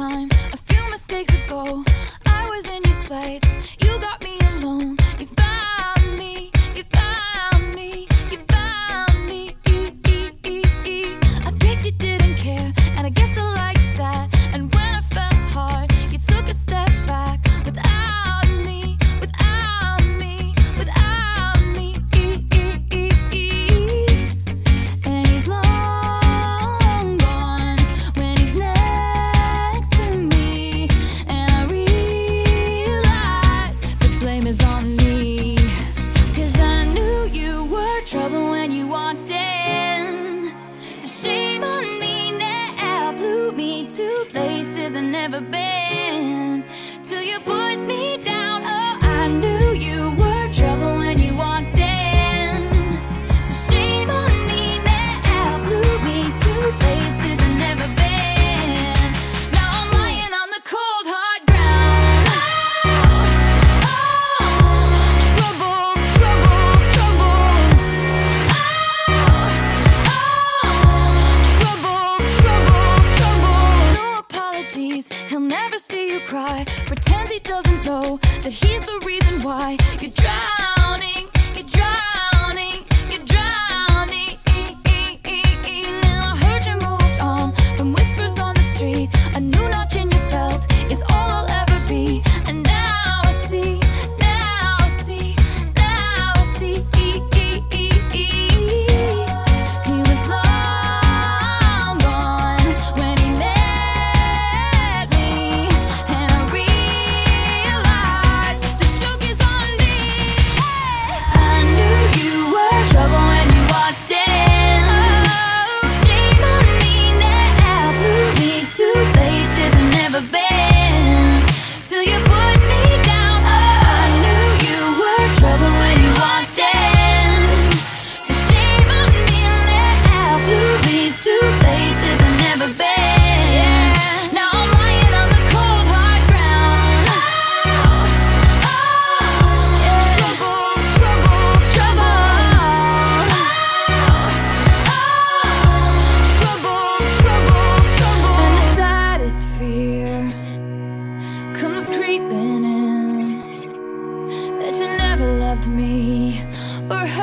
time, a few mistakes ago. Never been till you put me down. pretends he doesn't know that he's the reason why you drown. creeping in that you never loved me or Had